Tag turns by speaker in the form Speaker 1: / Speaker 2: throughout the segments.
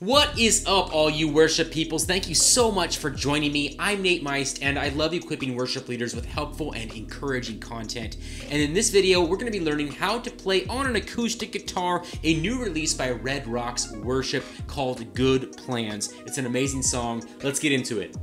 Speaker 1: What is up, all you worship peoples? Thank you so much for joining me. I'm Nate Meyst, and I love equipping worship leaders with helpful and encouraging content. And in this video, we're going to be learning how to play on an acoustic guitar a new release by Red Rocks Worship called Good Plans. It's an amazing song. Let's get into it.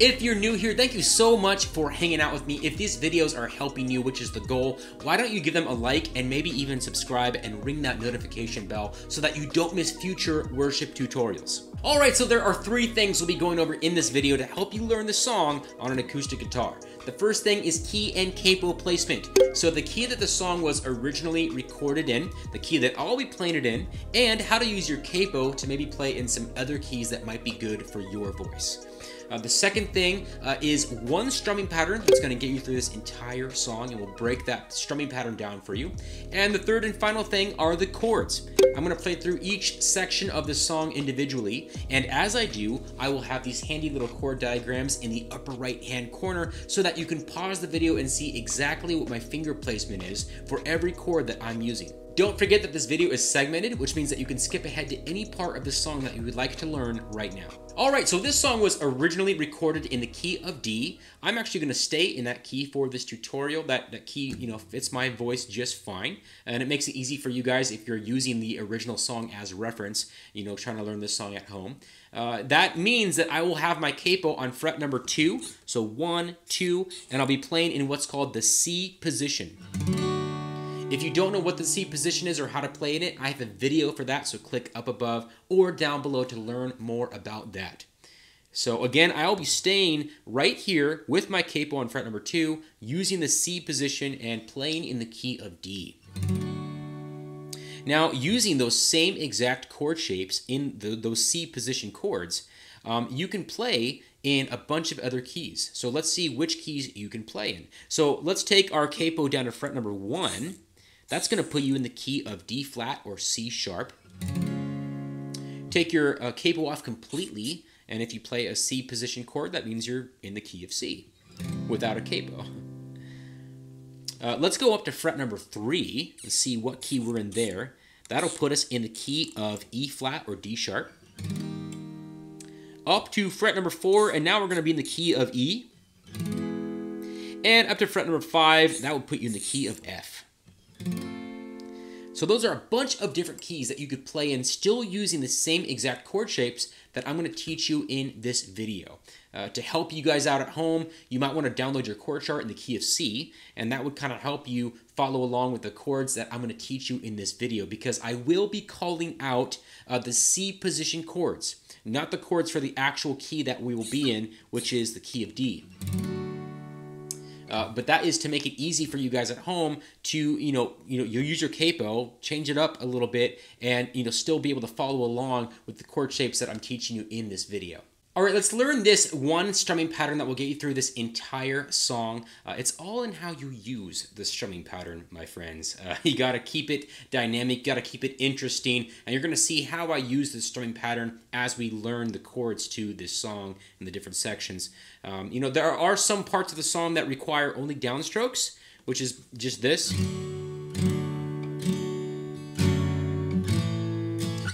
Speaker 1: If you're new here, thank you so much for hanging out with me. If these videos are helping you, which is the goal, why don't you give them a like and maybe even subscribe and ring that notification bell so that you don't miss future worship tutorials. All right, so there are three things we'll be going over in this video to help you learn the song on an acoustic guitar. The first thing is key and capo placement. So the key that the song was originally recorded in, the key that I'll be playing it in, and how to use your capo to maybe play in some other keys that might be good for your voice. Uh, the second thing uh, is one strumming pattern that's going to get you through this entire song and we'll break that strumming pattern down for you. And the third and final thing are the chords. I'm going to play through each section of the song individually, and as I do, I will have these handy little chord diagrams in the upper right hand corner so that you can pause the video and see exactly what my finger placement is for every chord that I'm using. Don't forget that this video is segmented, which means that you can skip ahead to any part of the song that you would like to learn right now. Alright, so this song was originally recorded in the key of D. I'm actually going to stay in that key for this tutorial. That, that key, you know, fits my voice just fine. And it makes it easy for you guys if you're using the original song as reference, you know, trying to learn this song at home. Uh, that means that I will have my capo on fret number two. So one, two, and I'll be playing in what's called the C position. If you don't know what the C position is or how to play in it, I have a video for that, so click up above or down below to learn more about that. So again, I'll be staying right here with my capo on fret number two, using the C position and playing in the key of D. Now, using those same exact chord shapes in the, those C position chords, um, you can play in a bunch of other keys. So let's see which keys you can play in. So let's take our capo down to fret number one, that's going to put you in the key of D flat or C sharp. Take your uh, capo off completely, and if you play a C position chord, that means you're in the key of C without a capo. Uh, let's go up to fret number three and see what key we're in there. That'll put us in the key of E flat or D sharp. Up to fret number four, and now we're going to be in the key of E. And up to fret number five, that will put you in the key of F. So those are a bunch of different keys that you could play in still using the same exact chord shapes that I'm going to teach you in this video. Uh, to help you guys out at home, you might want to download your chord chart in the key of C, and that would kind of help you follow along with the chords that I'm going to teach you in this video because I will be calling out uh, the C position chords, not the chords for the actual key that we will be in, which is the key of D. Uh, but that is to make it easy for you guys at home to you know you know you use your capo, change it up a little bit, and you know still be able to follow along with the chord shapes that I'm teaching you in this video. All right, let's learn this one strumming pattern that will get you through this entire song. Uh, it's all in how you use the strumming pattern, my friends. Uh, you gotta keep it dynamic, gotta keep it interesting, and you're gonna see how I use this strumming pattern as we learn the chords to this song in the different sections. Um, you know, there are some parts of the song that require only downstrokes, which is just this.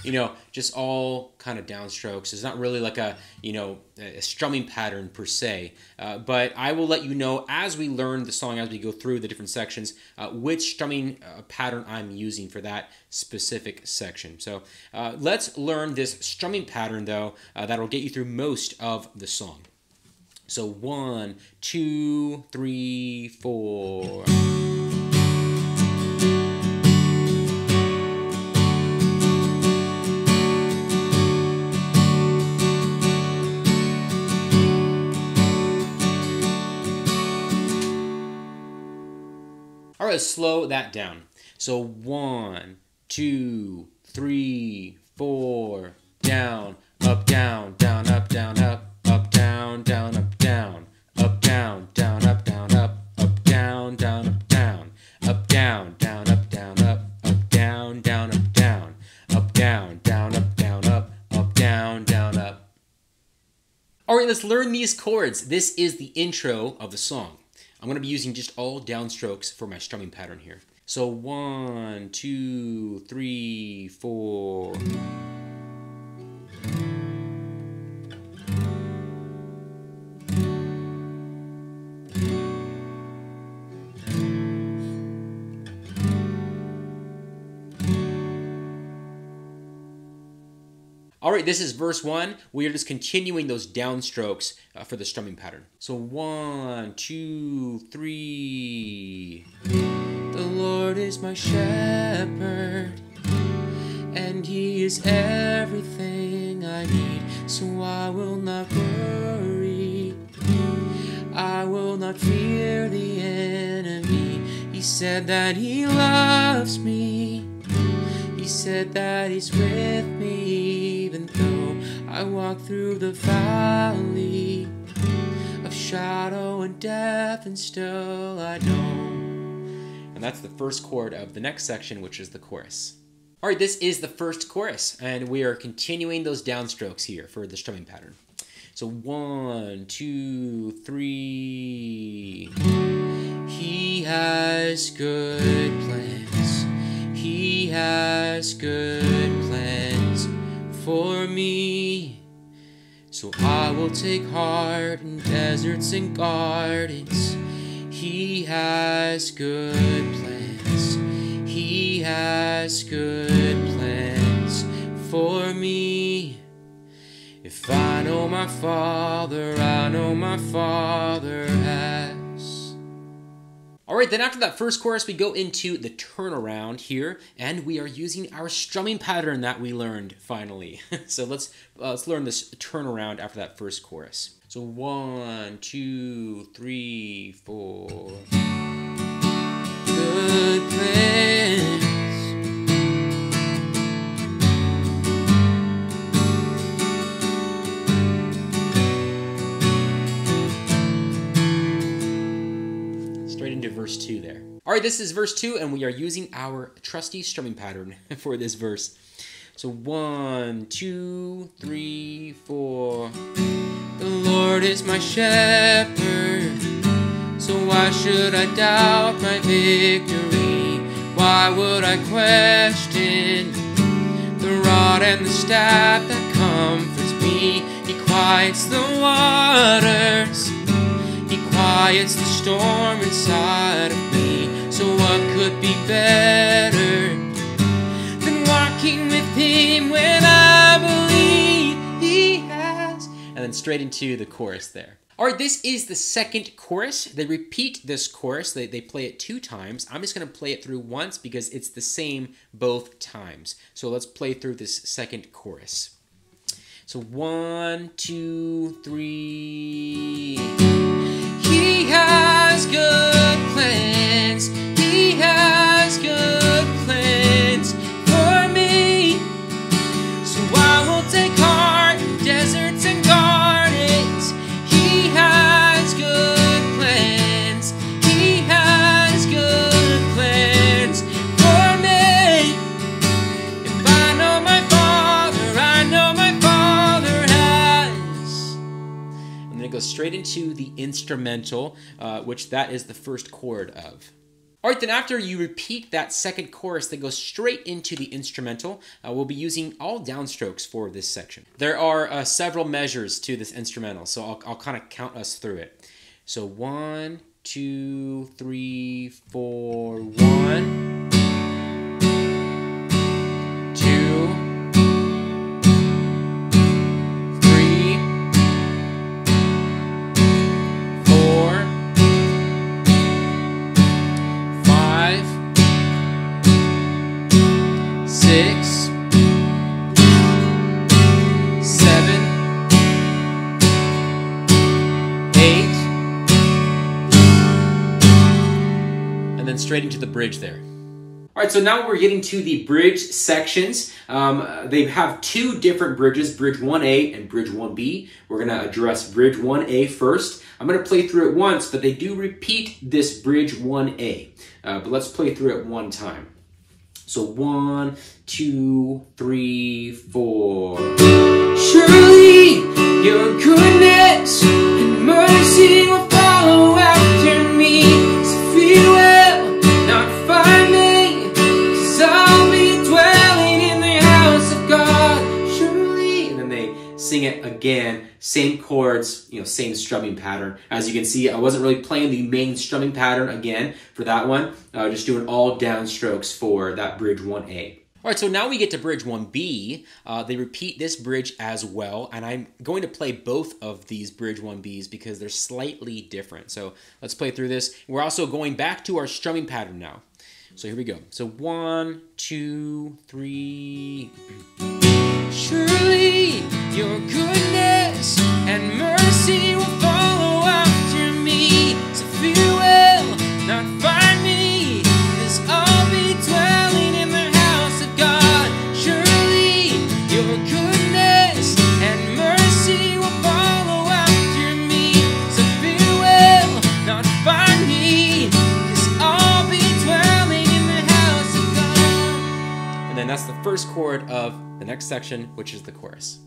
Speaker 1: You know, just all kind of downstrokes. It's not really like a, you know, a strumming pattern per se. Uh, but I will let you know as we learn the song, as we go through the different sections, uh, which strumming uh, pattern I'm using for that specific section. So uh, let's learn this strumming pattern, though, uh, that will get you through most of the song. So one, two, three, four. Right, slow that down. So one, two, three, four, down, up, down, down, up, down, up, up, down, down, up, down, up, down, down, up, down, up, up, down, down, up, down, up, down, down, up, down, up, up, down, down, up, down, up, down, down, up, down, up, up, down, down, up. All right, let's learn these chords. This is the intro of the song. I'm going to be using just all downstrokes for my strumming pattern here. So one, two, three, four. This is verse one. We are just continuing those downstrokes uh, for the strumming pattern. So one, two, three. The Lord is my shepherd, and He is everything I need. So I will not worry. I will not fear the enemy. He said that He loves me. Said that He's with me even though I walk through the valley of shadow and death, and still I know. And that's the first chord of the next section, which is the chorus. All right, this is the first chorus, and we are continuing those downstrokes here for the strumming pattern. So one, two, three. He has good plans. Has good plans for me. So I will take heart in deserts and gardens. He has good plans. He has good plans for me. If I know my Father, I know my Father has. All right, then after that first chorus, we go into the turnaround here, and we are using our strumming pattern that we learned finally. so let's uh, let's learn this turnaround after that first chorus. So one, two, three, four. Good plans. Right, this is verse 2, and we are using our trusty strumming pattern for this verse. So one, two, three, four. The Lord is my shepherd, so why should I doubt my victory? Why would I question the rod and the staff that comforts me? He quiets the waters He quiets the storm inside of me. So what could be better than walking with him when I believe he has? And then straight into the chorus there. All right, this is the second chorus. They repeat this chorus. They, they play it two times. I'm just going to play it through once because it's the same both times. So let's play through this second chorus. So one, two, three. He has good plans. Goes straight into the instrumental, uh, which that is the first chord of. All right, then after you repeat that second chorus that goes straight into the instrumental, uh, we'll be using all downstrokes for this section. There are uh, several measures to this instrumental, so I'll, I'll kind of count us through it. So one, two, three, four, one. Straight into the bridge there. All right, so now we're getting to the bridge sections. Um, they have two different bridges, Bridge 1A and Bridge 1B. We're going to address Bridge 1A first. I'm going to play through it once, but they do repeat this Bridge 1A. Uh, but let's play through it one time. So one, two, three, four. Surely your goodness and mercy same chords, you know, same strumming pattern. As you can see, I wasn't really playing the main strumming pattern again for that one. Uh, just doing all downstrokes for that bridge 1A. All right, so now we get to bridge 1B. Uh, they repeat this bridge as well, and I'm going to play both of these bridge 1Bs because they're slightly different. So let's play through this. We're also going back to our strumming pattern now. So here we go. So one, two, three. Surely your goodness and mercy will next section, which is the chorus.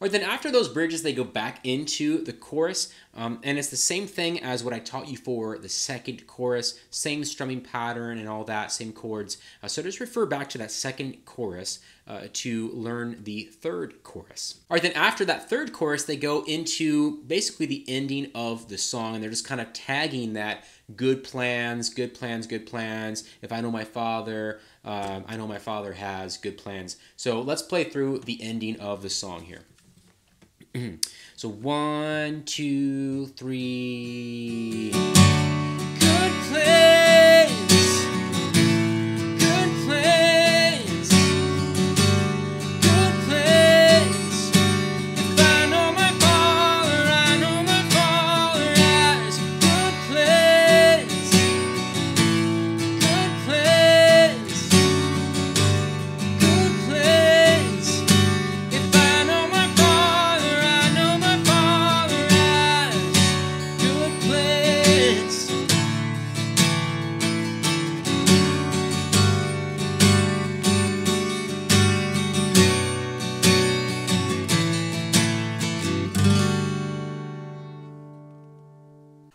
Speaker 1: Or then after those bridges, they go back into the chorus, um, and it's the same thing as what I taught you for the second chorus, same strumming pattern and all that, same chords. Uh, so just refer back to that second chorus uh, to learn the third chorus. All right, then after that third chorus, they go into basically the ending of the song, and they're just kind of tagging that good plans, good plans, good plans. If I know my father, um, I know my father has good plans. So let's play through the ending of the song here. so one, two, three. Good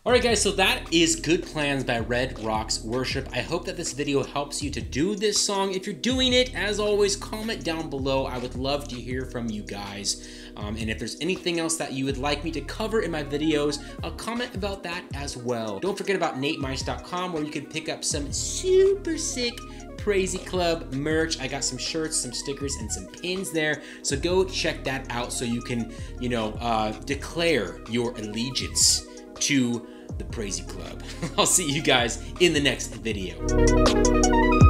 Speaker 1: Alright guys, so that is Good Plans by Red Rocks Worship. I hope that this video helps you to do this song. If you're doing it, as always, comment down below. I would love to hear from you guys. Um, and if there's anything else that you would like me to cover in my videos, uh, comment about that as well. Don't forget about natemeyst.com where you can pick up some super sick Praisy Club merch. I got some shirts, some stickers, and some pins there. So go check that out so you can, you know, uh, declare your allegiance to the Praisy Club. I'll see you guys in the next video.